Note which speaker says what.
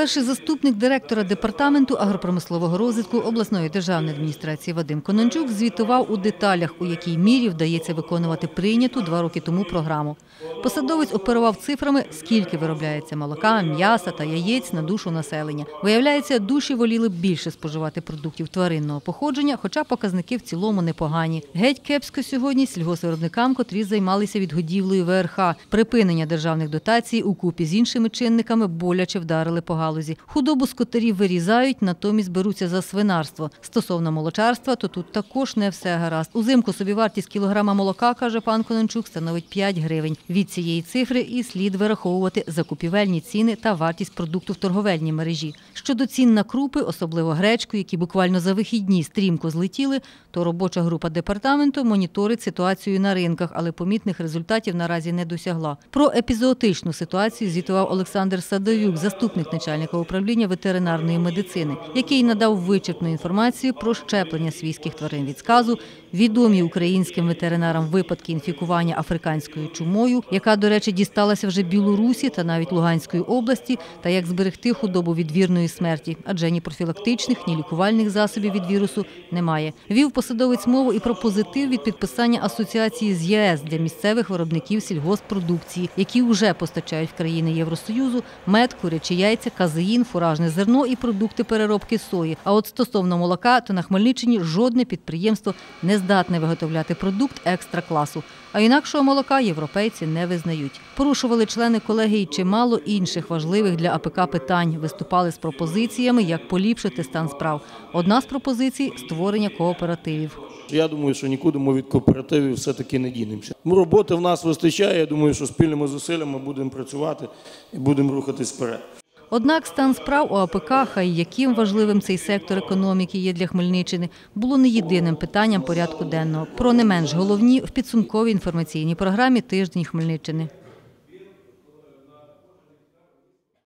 Speaker 1: Перший заступник директора департаменту агропромислового розвитку обласної державної адміністрації Вадим Конончук звітував у деталях, у якій мірі вдається виконувати прийняту два роки тому програму. Посадовець оперував цифрами, скільки виробляється молока, м'яса та яєць на душу населення. Виявляється, душі воліли б більше споживати продуктів тваринного походження, хоча показники в цілому непогані. Геть кепсько сьогодні сільгосвиробникам, котрі займалися відгодівлею ВРХ. Припинення державних дотацій у купі з іншими чинниками боляче вдарили по галузі. Худобу скотарів вирізають, натомість беруться за свинарство. Стосовно молочарства, то тут також не все гаразд. Узимку собівартість кілограма молока, каже пан Конончук, становить 5 гривень. Від цієї цифри і слід вираховувати закупівельні ціни та вартість продукту в торговельній мережі. Щодо цін на крупи, особливо гречку, які буквально за вихідні стрімко злетіли, то робоча група департаменту моніторить ситуацію на ринках, але помітних результатів наразі не досягла. Про епізоотичну ситуацію звітував Олександр Садовюк, заступник начальника управління ветеринарної медицини, який надав вичерпну інформацію про щеплення свійських тварин від сказу, відомі українським ветеринарам випадки інфікування африканською чумою, яка, до речі, дісталася вже Білорусі та навіть Луганської області, та як зберегти худобу від вірної смерті, адже ні профілактичних, ні лікувальних засобів від вірусу немає. Вів посадовець мову і про позитив від підписання асоціації з ЄС для місцевих виробників сільгоспродукції, які вже постачають в країни Євросоюзу мед, курячі яйця, казеїн, фуражне зерно і продукти переробки сої. А от стосовно молока, то на Хмельниччині жодне підприємство не здатне виготовляти продукт екстра класу. А інакшого молока європейці не визнають. Порушували члени колегії чимало інших важливих для АПК питань. Виступали з пропозиціями, як поліпшити стан справ. Одна з пропозицій створення кооперативів.
Speaker 2: Я думаю, що нікуди ми від кооперативів все-таки не дінемося. Ну, Роботи в нас вистачає. Я думаю, що спільними зусиллями будемо працювати і будемо рухатись вперед.
Speaker 1: Однак стан справ у АПК, хай яким важливим цей сектор економіки є для Хмельниччини, було не єдиним питанням порядку денного. Про не менш головні в підсумковій інформаційній програмі Тиждень Хмельниччини.